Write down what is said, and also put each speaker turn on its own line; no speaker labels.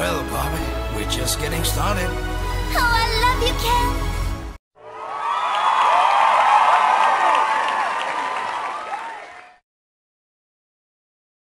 Well, Bobby, we're just getting started.
Oh, I love you, Ken.